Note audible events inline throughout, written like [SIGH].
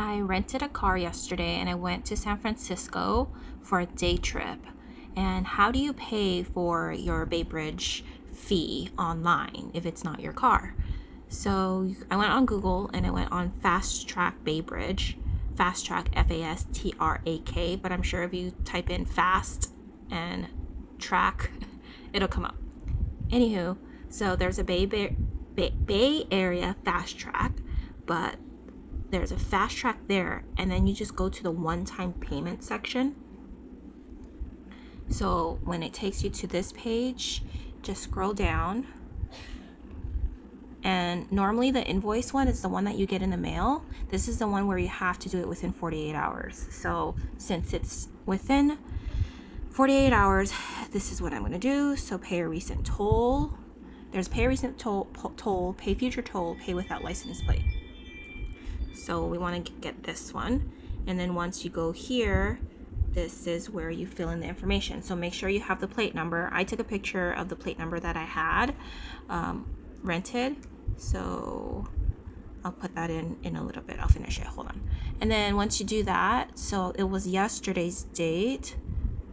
I rented a car yesterday and I went to San Francisco for a day trip. And how do you pay for your Bay Bridge fee online if it's not your car? So I went on Google and I went on FasTrak Bay Bridge. FasTrak, F A S T R A K, but I'm sure if you type in fast and track, [LAUGHS] it'll come up. Anywho, so there's a Bay, Bay, Bay Area FasTrak, but there's a FasTrak there and then you just go to the one-time payment section. So when it takes you to this page just scroll down. And normally the invoice one is the one that you get in the mail. This is the one where you have to do it within 48 hours. So since it's within 48 hours this is what I'm going to do. So pay a recent toll. There's pay a recent toll, toll pay future toll pay without license plate so we want to get this one. And then once you go here, this is where you fill in the information. So make sure you have the plate number. I took a picture of the plate number that I had um, rented. So I'll put that in in a little bit. I'll finish it. Hold on. And then once you do that, so it was yesterday's date,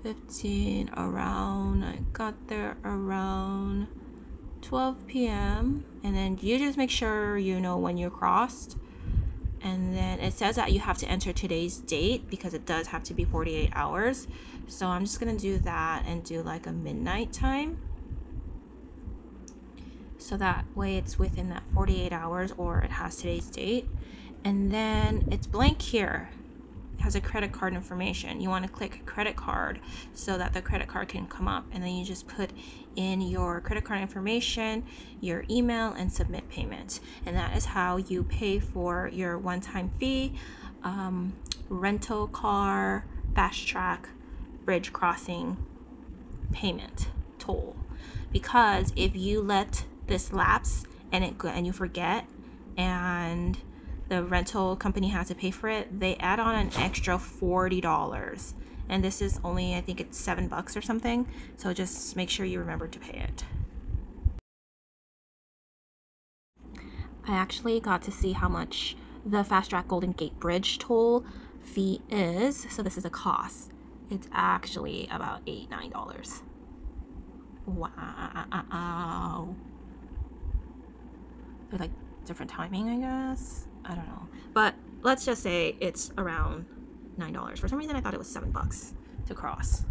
15 around, I got there around 12 p.m. And then you just make sure you know when you crossed and then it says that you have to enter today's date because it does have to be 48 hours. So I'm just gonna do that and do like a midnight time. So that way it's within that 48 hours or it has today's date. And then it's blank here has a credit card information. You want to click credit card so that the credit card can come up and then you just put in your credit card information, your email and submit payment. And that is how you pay for your one-time fee, um, rental car, FasTrak, bridge crossing payment toll. Because if you let this lapse and it and you forget and the rental company has to pay for it, they add on an extra $40. And this is only, I think it's seven bucks or something. So just make sure you remember to pay it. I actually got to see how much the FasTrak Golden Gate Bridge toll fee is. So this is a cost. It's actually about eight, nine dollars. Wow. They're like different timing, I guess. I don't know. But let's just say it's around $9. For some reason, I thought it was 7 bucks to cross.